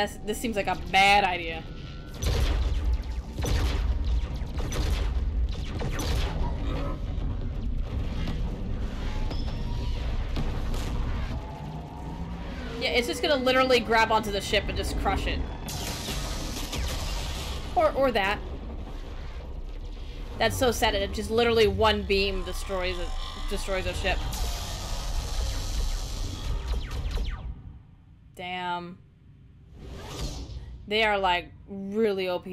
That's, this seems like a bad idea. Yeah, it's just gonna literally grab onto the ship and just crush it. Or, or that. That's so sad. It just literally one beam destroys it, destroys a ship. They are like really OP.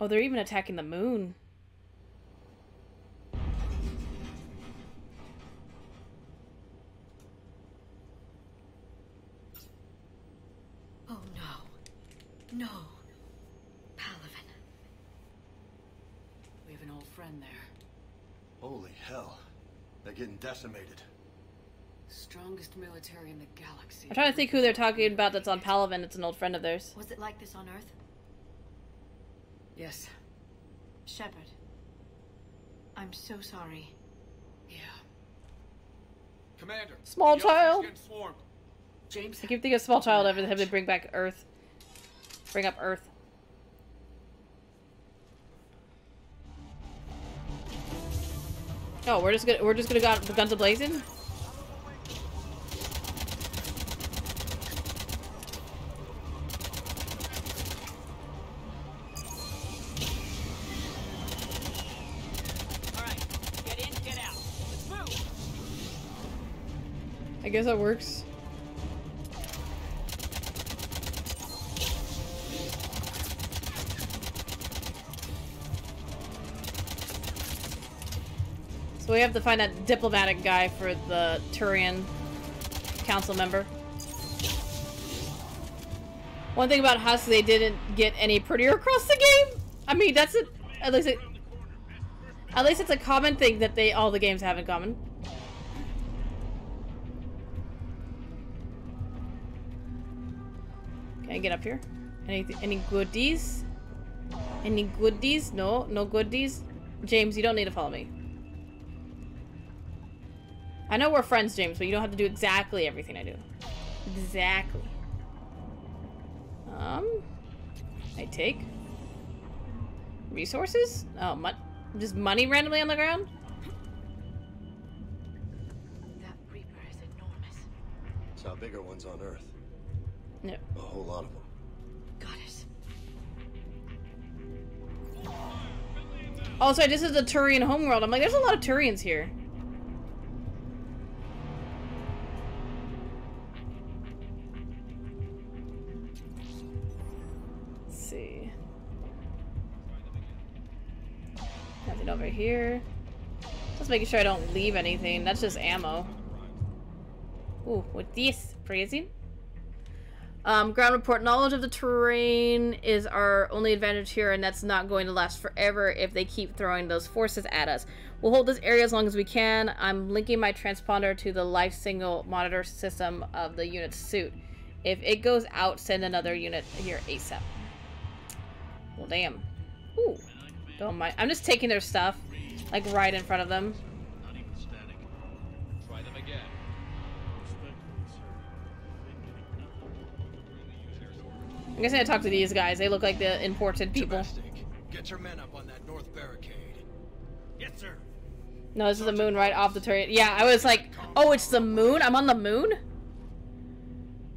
Oh, they're even attacking the moon. Oh no. No. Palaven. We have an old friend there. Holy hell. They're getting decimated. Strongest military in the galaxy. I'm trying to think who they're talking about that's on Palaven. It's an old friend of theirs. Was it like this on Earth? Yes. Shepard. I'm so sorry. Yeah. Commander. Small the Elf is child. getting swarmed. James. I keep thinking of small child every time they bring back Earth. Bring up Earth. Oh, we're just gonna we're just gonna go guns a blazing. All guess that works. So we have to find that diplomatic guy for the Turian council member. One thing about Husk, they didn't get any prettier across the game. I mean, that's at least it, at least it's a common thing that they all the games have in common. I get up here? Any any goodies? Any goodies? No, no goodies. James, you don't need to follow me. I know we're friends, James, but you don't have to do exactly everything I do. Exactly. Um, I take resources. Oh, mon just money randomly on the ground. That Reaper is enormous. Saw bigger ones on Earth. No. A whole lot of them. Goddess. Oh, sorry, this is the Turian homeworld. I'm like, there's a lot of Turians here. Let's see. Nothing over here. Just making sure I don't leave anything. That's just ammo. Ooh, with this? Praising? Um, ground report knowledge of the terrain is our only advantage here, and that's not going to last forever if they keep throwing those forces at us. We'll hold this area as long as we can. I'm linking my transponder to the life signal monitor system of the unit's suit. If it goes out, send another unit here ASAP. Well, damn. Ooh. Don't mind. I'm just taking their stuff, like right in front of them. I'm guessing I talk to these guys. They look like the important people. Domestic, get your men up on that north barricade. Yes, sir. No, this is the moon right off the turret. Yeah, I was like, oh, it's the moon? I'm on the moon?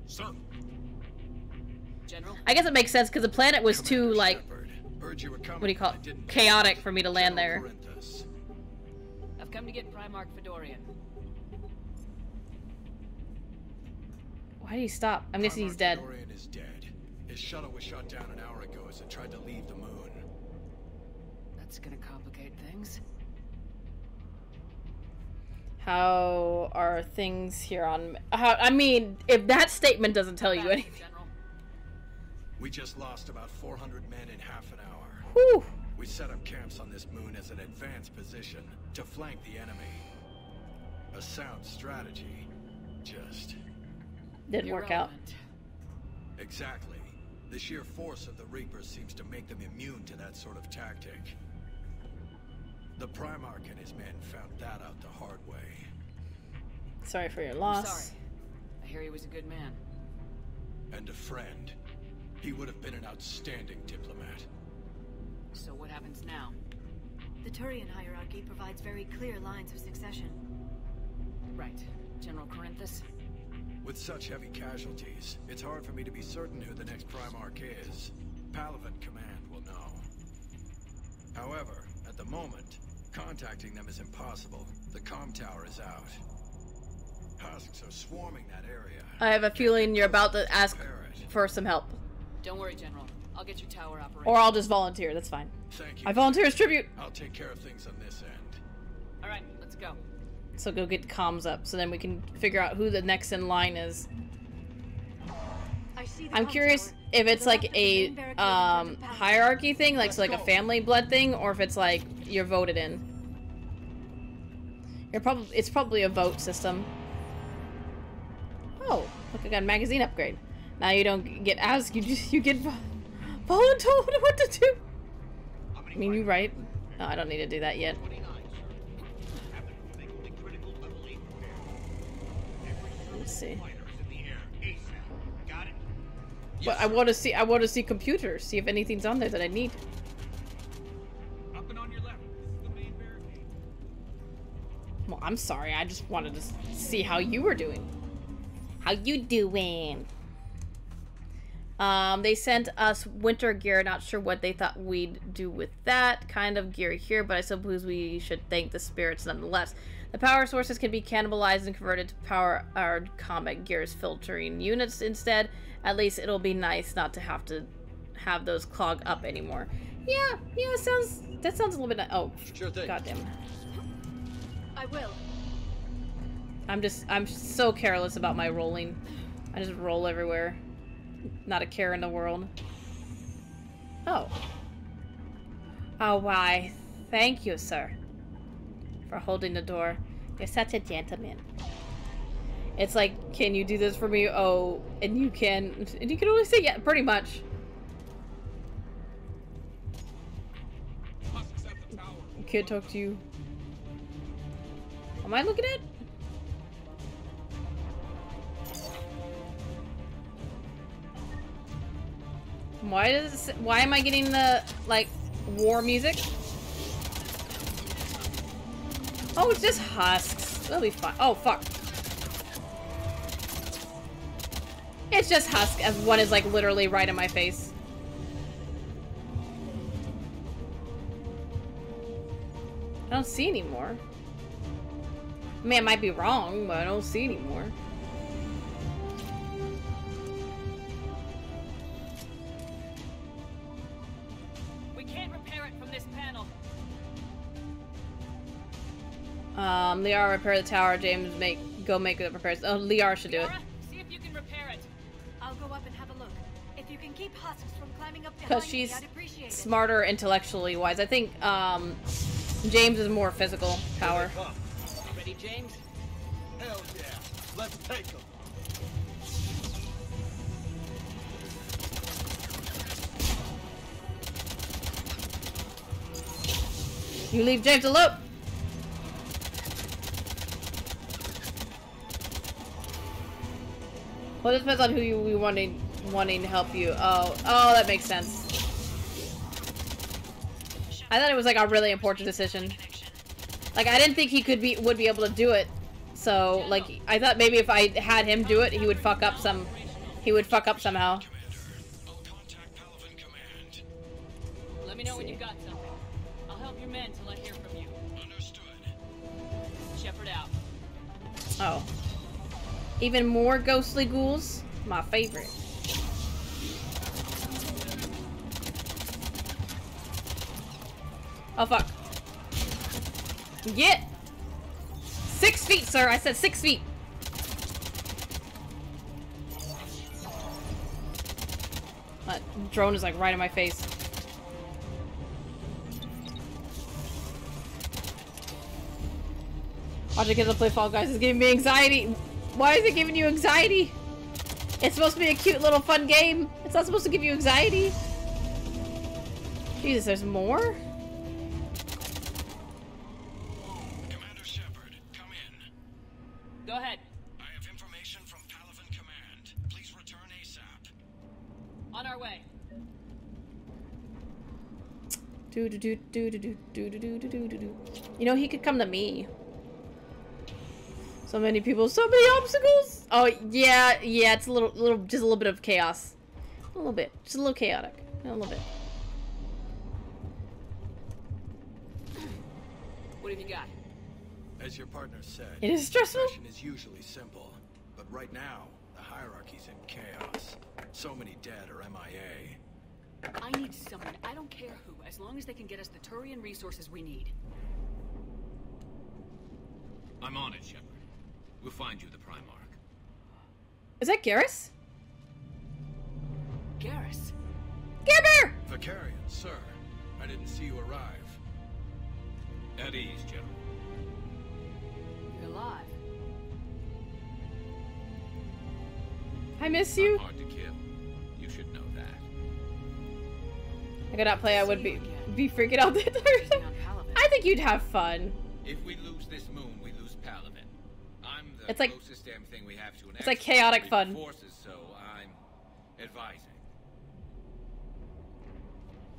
Sir. General. I guess it makes sense because the planet was too, like, Shepard, you what do you call it? Chaotic for me to land there. Corinthus. I've come to get Primarch Fedorian. Why did he stop? I'm guessing he's dead. Fedorian is dead. His shuttle was shot down an hour ago as it tried to leave the moon. That's gonna complicate things. How are things here on... How, I mean, if that statement doesn't tell you anything. General. We just lost about 400 men in half an hour. Whew. We set up camps on this moon as an advanced position to flank the enemy. A sound strategy, just Didn't work out. Exactly. The sheer force of the Reapers seems to make them immune to that sort of tactic. The Primarch and his men found that out the hard way. Sorry for your loss. I'm loss. sorry. I hear he was a good man. And a friend. He would have been an outstanding diplomat. So what happens now? The Turian hierarchy provides very clear lines of succession. Right. General Corinthus? With such heavy casualties, it's hard for me to be certain who the next Primarch is. Palaven Command will know. However, at the moment, contacting them is impossible. The com tower is out. Husks are swarming that area. I have a feeling you're about to ask for some help. Don't worry, General. I'll get your tower operating. Or I'll just volunteer, that's fine. Thank you. I volunteer as tribute! I'll take care of things on this end. All right, let's go. So go get comms up, so then we can figure out who the next in line is. I see I'm curious tower. if it's The like left of the a main barricade in front um, hierarchy thing, like so like a family blood thing, or if it's like you're voted in. You're probably it's probably a vote system. Oh, look, I got a magazine upgrade. Now you don't get asked, you just you get vo- voluntold what to do. I mean, you right. No, I don't need to do that yet. Let's see. But I want to see. I want to see computers. See if anything's on there that I need. Up and on your left. This is the main barricade. Well, I'm sorry. I just wanted to see how you were doing. How you doing? Um, they sent us winter gear. Not sure what they thought we'd do with that kind of gear here, but I suppose we should thank the spirits nonetheless. The power sources can be cannibalized and converted to power our combat gear's filtering units instead. At least it'll be nice not to have to have those clog up anymore. Yeah, yeah, it sounds that sounds a little bit. ni- Oh, Sure thing. goddamn. I will. I'm just, I'm so careless about my rolling. I just roll everywhere. Not a care in the world. Oh. Oh, why. Thank you, sir. For holding the door. You're such a gentleman. It's like, can you do this for me? Oh, and you can, and you can only say yeah, pretty much. Can't talk to you. Am I looking at? Why does why am I getting the like war music? Oh, it's just husks. That'll be fine. Oh fuck. It's just husk as one is like literally right in my face. I don't see anymore. I mean, I might be wrong, but I don't see anymore. Um, Liara repair the tower. James make go make the repairs. Oh, Liara should do it. See if you can repair it. I'll go up and have a look. If you can keep husks from climbing up behind Because me, she's I'd appreciate it. smarter intellectually wise. I think um, James is more physical power. Ready, James? Hell yeah. Let's take them. You leave James alone. Well, it depends on who you we wanting wanting to help you. Oh, oh, that makes sense. I thought it was like a really important decision. Like I didn't think he could be would be able to do it. So like I thought maybe if I had him do it, he would fuck up some. He would fuck up somehow. Commander, I'll contact Palaven Command. Let me know when you've got something. I'll help your men till I hear from you. Understood. Shepard out. Oh. Even more ghostly ghouls? My favorite. Oh fuck. Get! Six feet, sir! I said six feet! That drone is like right in my face. Watching kids play Fall Guys is giving me anxiety. Why is it giving you anxiety? It's supposed to be a cute little fun game. It's not supposed to give you anxiety. Jesus, there's more? Commander Shepard, come in. Go ahead. I have information from Palaven Command. Please return ASAP. On our way. Do do do do do do do do do do do. You know he could come to me. So many people, so many obstacles. Oh yeah, yeah. It's a little, little, just a little bit of chaos. A little bit, just a little chaotic. A little bit. What have you got? As your partner said, It is stressful. Session is usually simple, but right now the hierarchy's in chaos. So many dead or MIA. I need someone, I don't care who, as long as they can get us the Turian resources we need. I'm on it, Shepard. We'll find you the Primarch. Is that Garrus? Garrus, Garrbear! Vakarian, sir. I didn't see you arrive. At ease, General. you're alive. I miss I'm you. hard to kill. You should know that. I could not play. I would be be freaking out the entire Stay time. I think you'd have fun. If we lose this moon, It's like- damn thing we have to an it's like chaotic fun. Forces, so I'm advising.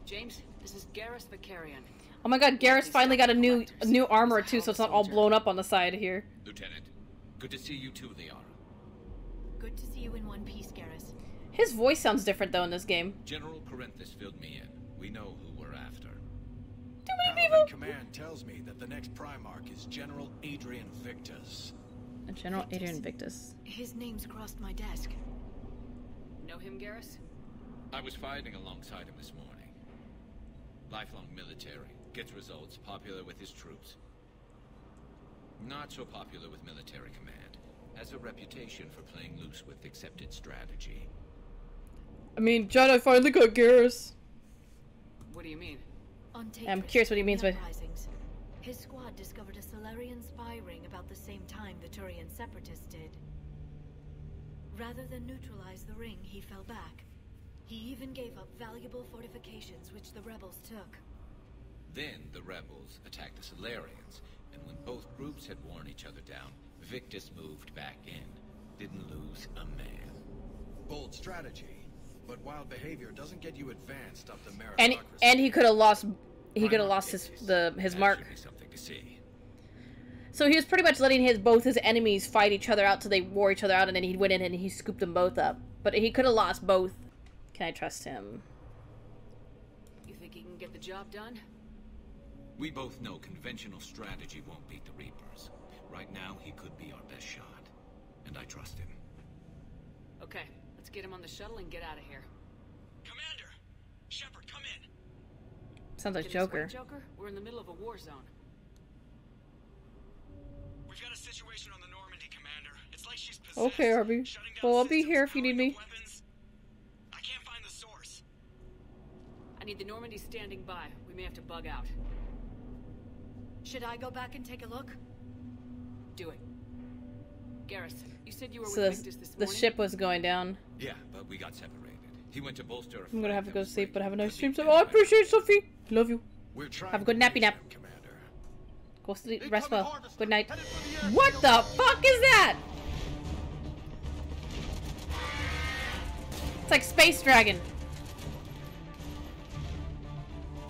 James, this is Garrus Vakarian. Oh my god, Garrus finally got a new a new armor too, so it's not all blown up on the side here. Lieutenant, good to see you too, Liara. Good to see you in one piece, Garrus. His voice sounds different though in this game. General Corinthus filled me in. We know who we're after. Too many Palaven people. Command tells me that the next Primarch is General Adrian Victus. General Adrian Victus. His name's crossed my desk. Know him, Garrus? I was fighting alongside him this morning. Lifelong military, gets results, popular with his troops. Not so popular with military command. Has a reputation for playing loose with accepted strategy. I mean, John, I finally got Garrus. What do you mean? I'm curious what he means by- uprisings. His squad discovered a Salarian spy ring about the same time the Turian separatists did. Rather than neutralize the ring, he fell back. He even gave up valuable fortifications which the rebels took. Then the rebels attacked the Salarians, and when both groups had worn each other down, Victus moved back in. Didn't lose a man. Bold strategy, but wild behavior doesn't get you advanced up the meritocracy. And and he could have lost he could have lost his the his That mark. something to see. So he was pretty much letting his both his enemies fight each other out till they wore each other out, and then he went in and he scooped them both up. But he could have lost both. Can I trust him? You think he can get the job done? We both know conventional strategy won't beat the Reapers. Right now, he could be our best shot. And I trust him. Okay, let's get him on the shuttle and get out of here. Commander, Shepard, come in. Sounds like Joker. way, Joker? We're in the middle of a war zone. We've got a situation on the Normandy, Commander. It's like she's possessed. Okay, Arby. shutting down Well, I'll be here if you need me. weapons. I can't find the source. I need the Normandy standing by. We may have to bug out. Should I go back and take a look? Do it. Garrus, you said you were So with the, Victus this the ship was going down. Yeah, but we got separated. He went to bolster a I'm gonna have to go was sleep, but have a nice Could stream. So, oh, I appreciate it, Sophie. Love you. We're trying Have a good nappy nap. them, Commander. Go sleep. Rest well. Good night. the. What the fuck is that? It's like Space Dragon.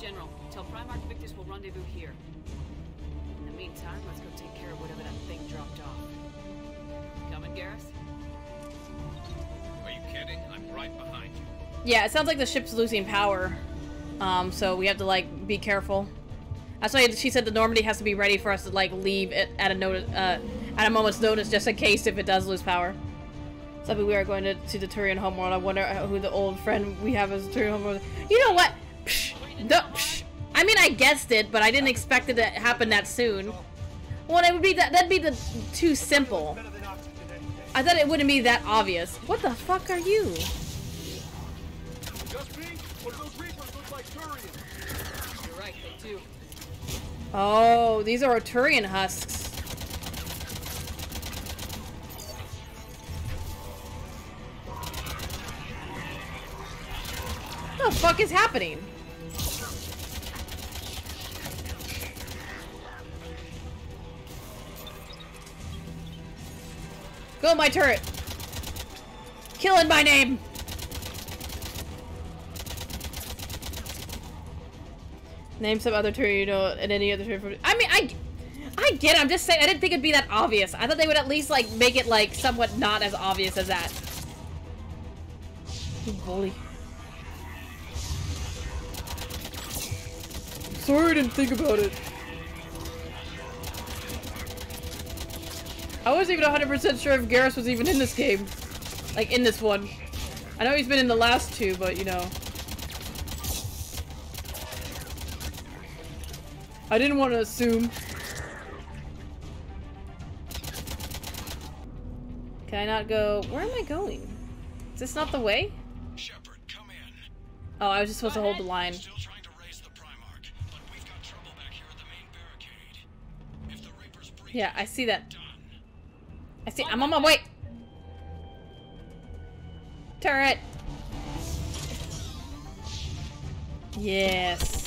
General, tell Primarch Victus will rendezvous here. In the meantime, let's go take care of whatever that thing dropped off. Coming, Garrus? Are you kidding? I'm right behind you. Yeah, it sounds like the ship's losing power. Um, so we have to like be careful. That's why she said the Normandy has to be ready for us to like leave it at a notice, uh, at a moment's notice, just in case if it does lose power. So we are going to, to the Turian homeworld. I wonder who the old friend we have as Turian homeworld. You know what? Psh, the, psh. I mean, I guessed it, but I didn't expect it to happen that soon. Well, it would be that that'd be the too simple. I thought it wouldn't be that obvious. What the fuck are you? Oh, these are Arturian husks. What the fuck is happening? Go my turret! Kill in my name! Name some other turret you know and any other from- I mean, I- I get it, I'm just saying, I didn't think it'd be that obvious. I thought they would at least, like, make it, like, somewhat not as obvious as that. Oh, you bully. Sorry I didn't think about it. I wasn't even 100% sure if Garrus was even in this game. Like, in this one. I know he's been in the last two, but, you know. I didn't want to assume. Can I not go? Where am I going? Is this not the way? Shepard, come in. Oh, I was just supposed to hold the line. Still trying to raise the Primarch, but we've got trouble back here at the main barricade. If the Reapers breach Yeah, I see that. I see. I'm on my way. Turret. Yes.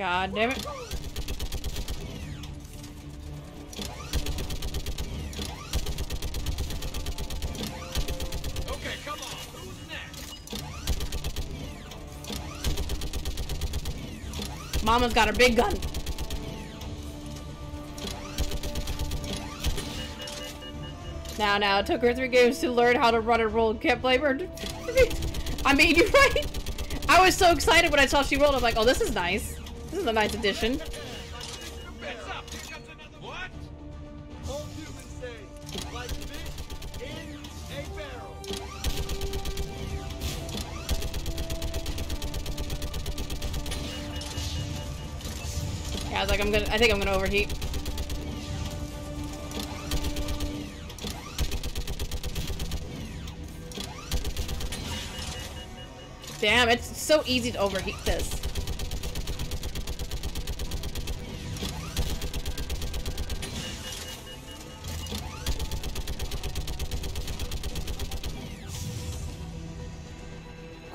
God damn it. Okay, come on. Who's next? Mama's got her big gun. Now, now, it took her three games to learn how to run and roll. Can't blame her. I mean, you're right. I was so excited when I saw she rolled. I was like, oh, this is nice. This is a nice addition. Yeah, I was like, I'm gonna. I think I'm gonna overheat. Damn, it's so easy to overheat this.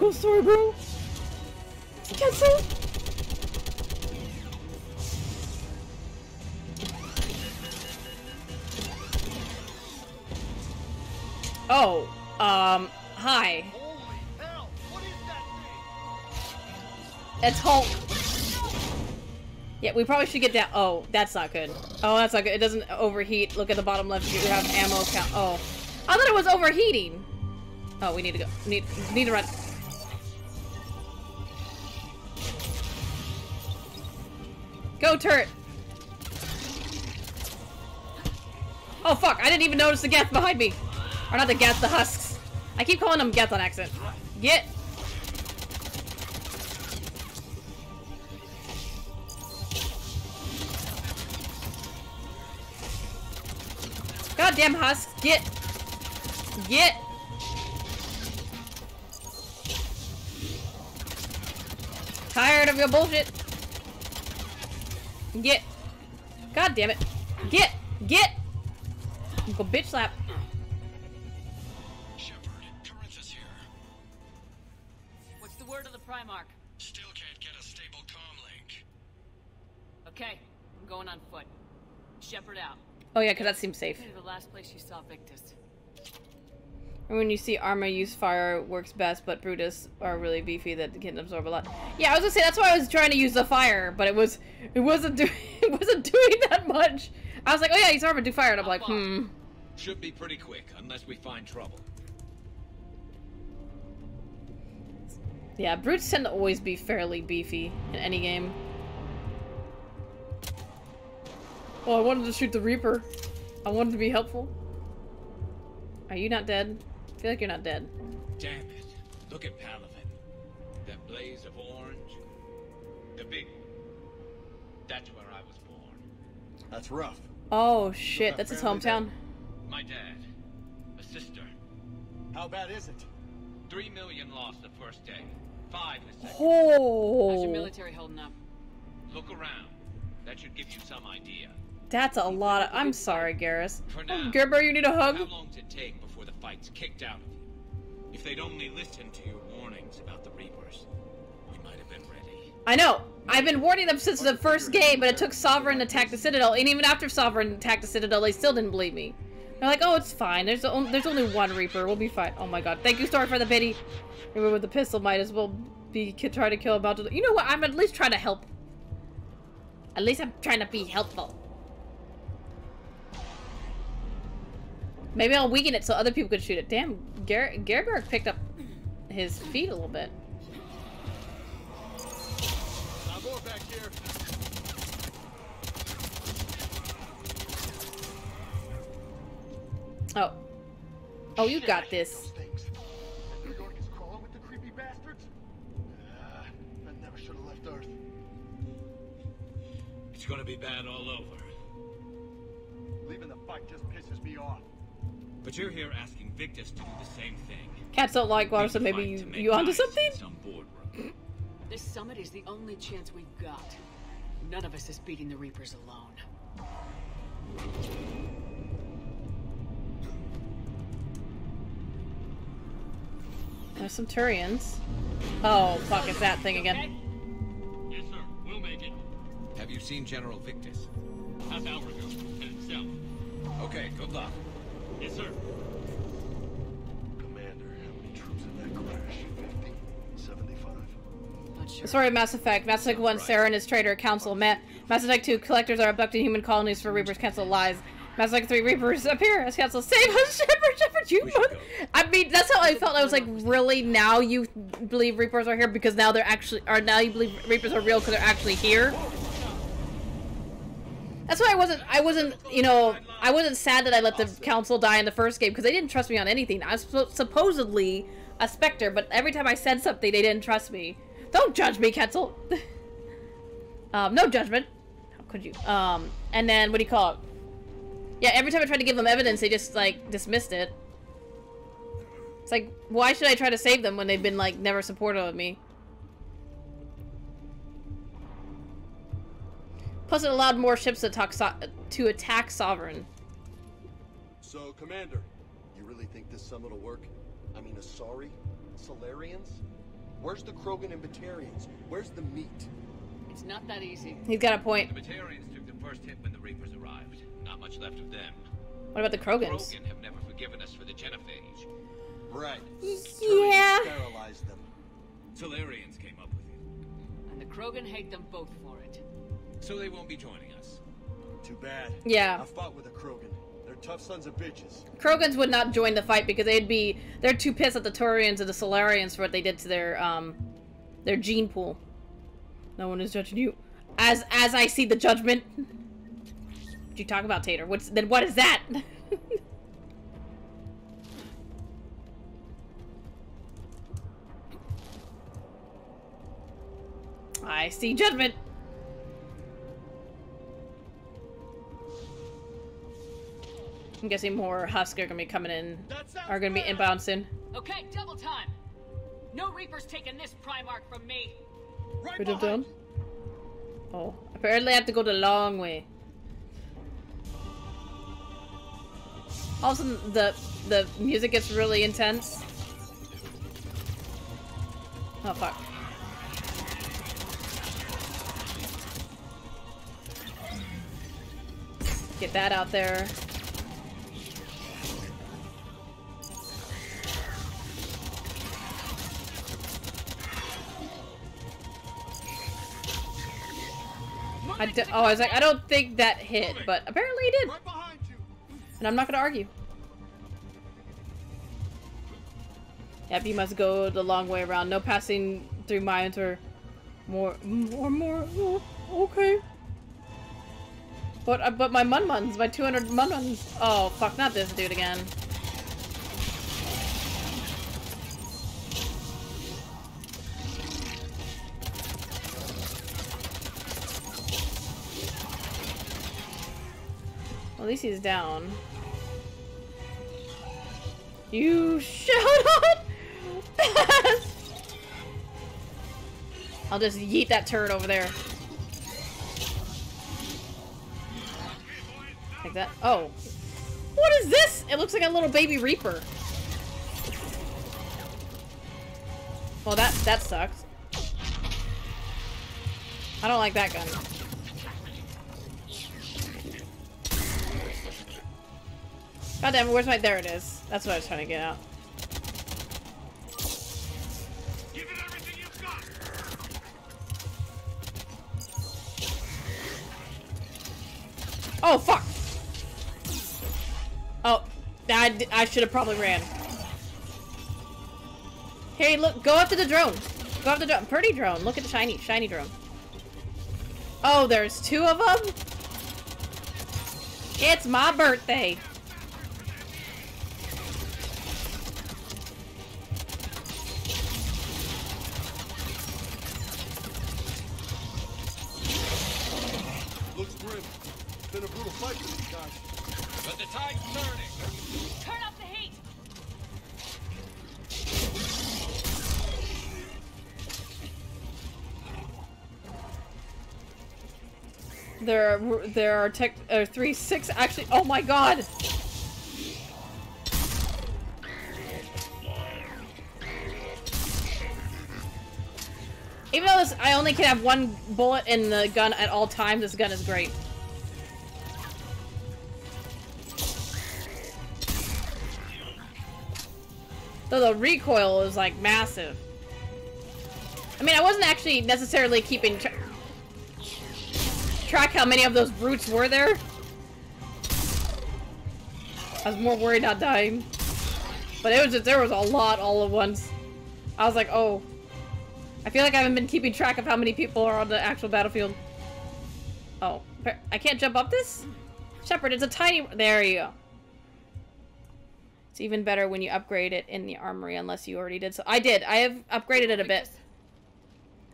Cool story, bro. Cancel. Oh, um, hi. Holy hell! What is that thing? It's Hulk. Yeah, we probably should get down. Oh, that's not good. Oh, that's not good. It doesn't overheat. Look at the bottom left. You have ammo count. Oh, I thought it was overheating. Oh, we need to go. Need need to run. Go turret. Oh fuck! I didn't even notice the Geth behind me. Or not the Geth, the husks. I keep calling them Geth on accident. Get. Goddamn husks, get! Get! Tired of your bullshit! Get! God damn it! Get! Get! Go bitch slap! Shepard, Corinthus here. What's the word of the Primarch? Still can't get a stable comm link. Okay, I'm going on foot. Shepard out. Oh yeah, because that seems safe. The last place you saw Victus. And when you see armor use fire works best, but Brutus are really beefy that can absorb a lot. Yeah, I was gonna say that's why I was trying to use the fire, but it was it wasn't doing it wasn't doing that much. I was like, oh yeah, use armor, do fire, and I'm like, hmm. Should be pretty quick, unless we find trouble. Yeah, brutes tend to always be fairly beefy in any game. Oh, I wanted to shoot the Reaper. I wanted to be helpful. Are you not dead? I feel like you're not dead. Damn it. Look at Palaven. That blaze of orange. The big... That's where I was born. That's rough. Oh shit, got that's his family hometown. My dad. A sister. How bad is it? Three million lost the first day. Five the second. Oh. How's your military holding up? Look around. That should give you some idea. that's a lot of. I'm sorry, Garrus. For Oh. Garrbear, you need a How hug. long does it take before kicked out of you? If they'd only listened to your warnings about the Reapers, we might have been ready. I know. I've been warning them since the first game, but it took Sovereign to attack the Citadel, and even after Sovereign attacked the Citadel, they still didn't believe me. They're like, oh, it's fine. There's, on there's only one Reaper. We'll be fine. Oh my god. Thank you, Story, for the pity. Reaper with the pistol might as well be trying to kill about. You know what? I'm at least trying to help. At least I'm trying to be helpful. Maybe I'll weaken it so other people could shoot it. Damn, Gar Garberg picked up his feet a little bit. Now more back here. Oh. Oh, you got this. those things. New York is crawling with the creepy bastards. Ah, I never should have left Earth. It's gonna be bad all over. Leaving the fight just pisses me off. But you're here asking Victus to do the same thing. Cats don't like water, so maybe fight you, to you onto something? Some. This summit is the only chance we've got. None of us is beating the Reapers alone. There's some Turians. Oh, fuck, it's that thing again. Yes, sir. We'll make it. Have you seen General Victus? How's Alrigo? And himself. Okay, good luck. Yes, sir. Commander, how many troops in that crash? 50? 75? Not sure. The story of Mass Effect. Mass Effect 1, Saren and his traitor council met. Mass Effect 2, collectors are abducting human colonies for Reapers cancel lies. Mass Effect 3, Reapers appear as council. Save us, Shepard, Shepard, you We should mother- go. I mean, that's how I felt. I was like, really? Now you believe Reapers are here because now they're actually, or now you believe Reapers are real because they're actually here? That's why I wasn't, I wasn't, you know, I wasn't sad that I let the council die in the first game because they didn't trust me on anything. I was supposedly a Spectre, but every time I said something, they didn't trust me. Don't judge me, Ketzel. um, no judgment. How could you? Um, and then, what do you call it? Yeah, every time I tried to give them evidence, they just, like, dismissed it. It's like, why should I try to save them when they've been, like, never supportive of me? Plus, it allowed more ships to, talk so to attack Sovereign. So, Commander, you really think this summit will work? I mean, Asari? Salarians? Where's the Krogan and Batarians? Where's the meat? It's not that easy. He's got a point. The Batarians took the first hit when the Reapers arrived. Not much left of them. What about the Krogans? Krogan have never forgiven us for the genophage. Right. Yeah. Sterilized them. Salarians came up with it. And the Krogan hate them both for it. So they won't be joining us. Too bad. Yeah. I fought with a Krogan. They're tough sons of bitches. Krogans would not join the fight because they'd be they're too pissed at the Turians and the Salarians for what they did to their um their gene pool. No one is judging you. As as I see the judgment. What you talk about, Tater? What's then what is that? I see judgment. I'm guessing more Husk are gonna be coming in, are gonna be fair. inbound soon. Okay, double time. No Reapers taking this Primarch from me. Right Could have behind done. Oh, apparently I have to go the long way. All of a sudden, the the music gets really intense. Oh fuck! Get that out there. I d oh, I was like, I don't think that hit, but apparently it did, and I'm not gonna argue. Yep, you must go the long way around. No passing through mines or more, more, more. Oh, okay. But uh, but my mun munmuns, my 200 munmuns. Oh fuck, not this dude again. At least he's down. You shout on! I'll just yeet that turret over there. Like that. Oh. What is this? It looks like a little baby reaper. Well, that that sucks. I don't like that gun. God damn it, where's my- there it is. That's what I was trying to get out. Give it everything you've got! Oh, fuck! Oh, I should have probably ran. Hey, look, go after the drone. Go after the drone. Pretty drone. Look at the shiny, shiny drone. Oh, there's two of them? It's my birthday. There are tech uh, three six actually. Oh my god. Even though this, I only can have one bullet in the gun at all times, this gun is great. Though the recoil is like massive. I mean, I wasn't actually necessarily keeping track how many of those brutes were there. I was more worried not dying. But it was just, there was a lot all at once. I was like, oh. I feel like I haven't been keeping track of how many people are on the actual battlefield. Oh, I can't jump up this? Shepard, it's a tiny, there you go. It's even better when you upgrade it in the armory unless you already did so. I did, I have upgraded it a bit.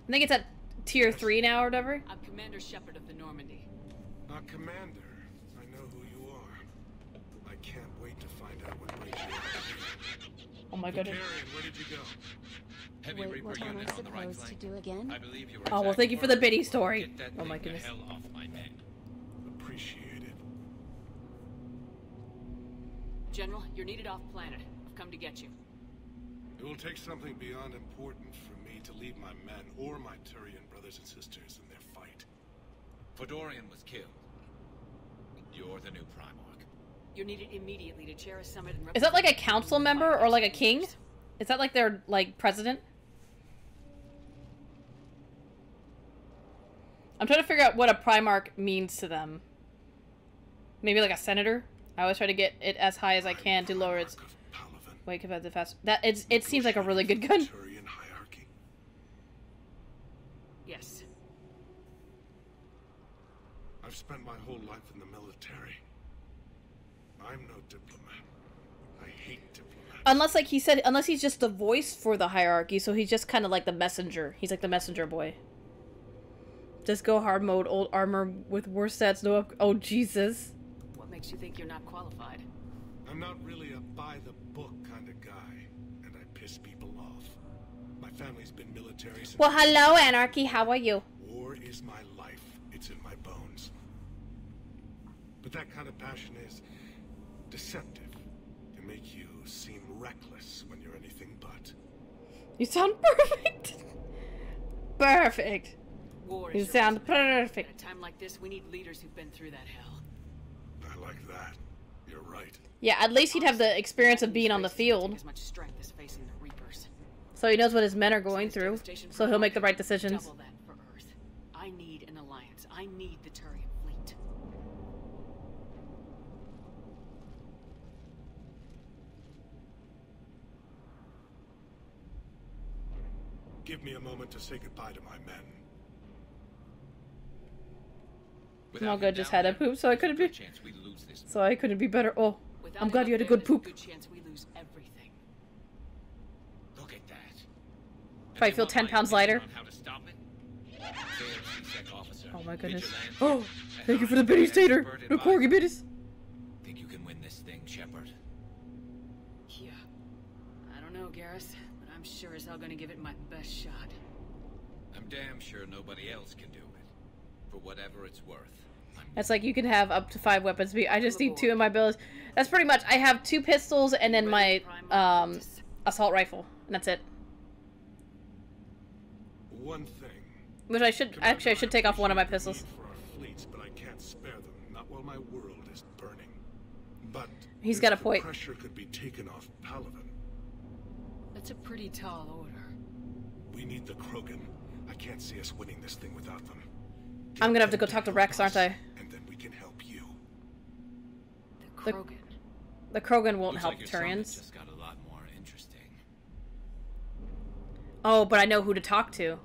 I think it's at tier 3 now or whatever. I'm Commander Shepard of. Not Commander. I know who you are. I can't wait to find out what brings you Oh my goodness. Carrion, where did you go? Heavy Wait, Reaper what am I unit on the right supposed to do again? I believe you were Oh, well, thank you for the first. Biddy story. Get that Oh my thing the goodness. hell off my men. Appreciate it. General, you're needed off planet. I've come to get you. It will take something beyond important for me to leave my men or my Turian brothers and sisters in their fight. Fedorian was killed. You're the new Primarch. You're needed immediately to chair a summit and Is that like a council member or like a king? Is that like their like president? I'm trying to figure out what a Primarch means to them. Maybe like a senator? I always try to get it as high as I can to lower its Primarch of Palaven. weight compared fast. That it's it seems like a really good gun. Turian hierarchy. Yes. I've spent my whole life in the military. I'm no diplomat. I hate diplomats. Unless like he said, unless he's just the voice for the hierarchy, so he's just kind of like the messenger. He's like the messenger boy. Just go hard mode, old armor with worse stats, no up- Oh Jesus. What makes you think you're not qualified? I'm not really a by-the-book kind of guy, and I piss people off. My family's been military since... Well, hello, Anarchy. How are you? War is my life. It's in my bones. But that kind of passion is deceptive. Can make you seem reckless when you're anything but. You sound perfect. perfect. War You sound perfect. At a time like this, we need leaders who've been through that hell. I like that. You're right. Yeah, at least he'd have the experience of being on the field, As much strength as facing the Reapers. so he knows what his men are going This through. So he'll make the right decisions. Double that for Earth. I need an alliance. I need the Turian fleet. Give me a moment to say goodbye to my men. Without all just had a poop, so I couldn't be- chance we lose this. So I couldn't be better. Oh, Without I'm glad you had a good poop. good chance we lose everything. Look at that. Probably And they feel 10 pounds lighter. on how to stop it? Failed C-Sec officer, Oh my goodness. Oh, thank you for the biddies, Tater. The corgi biddies. Think you can win this thing, Shepard? Yeah. I don't know, Garrus, but I'm sure as hell gonna give it my best shot. I'm damn sure nobody else can do it. For whatever it's worth. I'm That's like you can have up to five weapons. Be I just need two in my bills. That's pretty much. I have two pistols and then my um assault rifle, and that's it. one thing. Which I should actually I should take off one of my pistols. appreciate your For our fleets, but I can't spare them. Not while my world is burning. But He's if got a point. Pressure could be taken off Palaven. That's a pretty tall order. We need the Krogan. I can't see us winning this thing without them. I'm gonna have to go talk to help Wrex, aren't I? And then we can help you. The The- Krogan. The Krogan won't Looks help like your summit Turians. just got a lot more interesting. Oh, but I know who to talk to.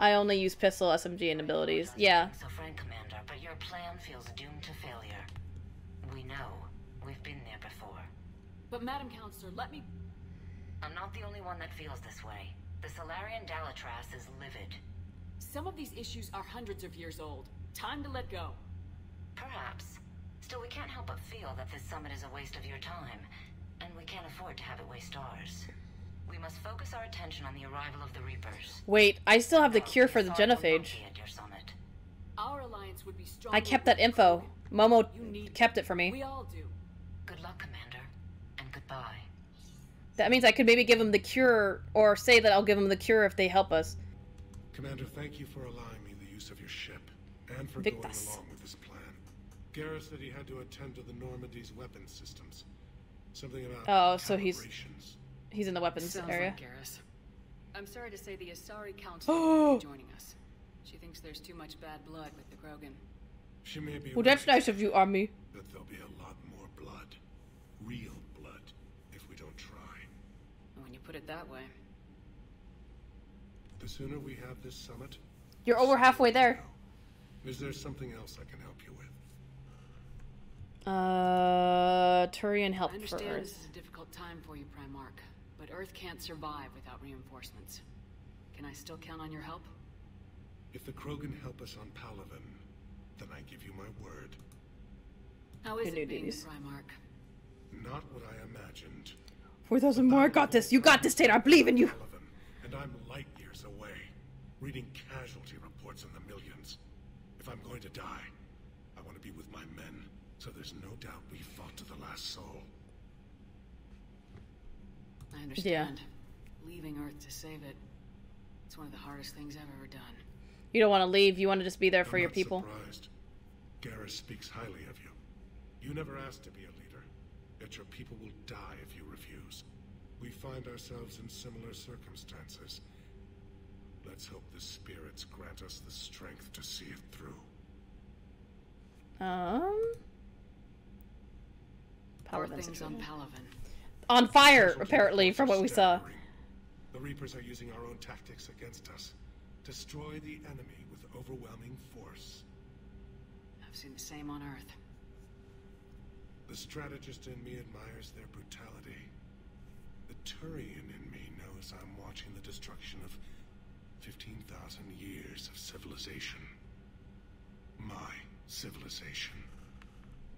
I only use pistol, SMG, and abilities. Yeah. So frank, Commander, but your plan feels doomed to failure. We know. We've been there before. But Madam Counselor, let me... I'm not the only one that feels this way. The Salarian Dalatrass is livid. Some of these issues are hundreds of years old. Time to let go. Perhaps. Still, we can't help but feel that this summit is a waste of your time. And we can't afford to have it waste ours. We must focus our attention on the arrival of the Reapers. Wait, I still have the cure we for the saw it from genophage. Loki At your summit. Our alliance would be strong. I kept that info. Momo kept it for me. We me. all do. Good luck, Commander. And goodbye. That means I could maybe give him the cure, or say that I'll give him the cure if they help us. Commander, thank you for allowing me the use of your ship, and for Victus. going along with this plan. Garrus said he had to attend to the Normandy's weapon systems. Something about Oh, so he's- He's in the weapons Sounds area. like Garrus. I'm sorry to say the Asari Council will be joining us. She thinks there's too much bad blood with the Krogan. She may be Well, that's nice of you, Army. but there'll be a lot more blood. Real blood, if we don't try. When you put it that way. The sooner we have this summit, You're over halfway there. Is there. know. Is there something else I can help you with? Uh, Turian I help understand this is a difficult time for you, Primarch, but Earth can't survive without reinforcements. Can I still count on your help? If the Krogan help us on Palaven, then I give you my word. How is Good it being the. Primarch? Not what I imagined. 4,000 more. I got this. You got this, Tate. I believe in you. Sullivan, and I'm light years away, reading casualty reports in the millions. If I'm going to die, I want to be with my men, so there's no doubt we fought to the last soul. I understand. Yeah. Leaving Earth to save it. It's one of the hardest things I've ever done. You don't want to leave. You want to just be there for I'm your not people. Surprised. Garrus speaks highly of you. You never asked to be a leader, yet your people will die if you refuse. We find ourselves in similar circumstances. Let's hope the spirits grant us the strength to see it through. Um. How are Palaven's things on situation. Palaven? On fire, apparently, from what we saw. The Reapers are using our own tactics against us. Destroy the enemy with overwhelming force. I've seen the same on Earth. The strategist in me admires their brutality. The Turian in me knows I'm watching the destruction of 15,000 years of civilization. My civilization.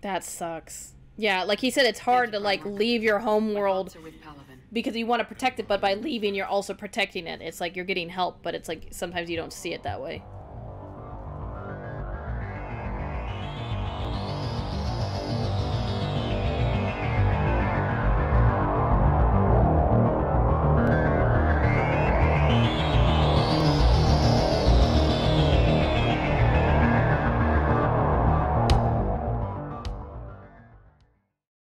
That sucks. Yeah, like he said, it's hard to like leave your home world thoughts are with Palaven. because you want to protect it, but by leaving, you're also protecting it. It's like you're getting help, but it's like sometimes you don't see it that way.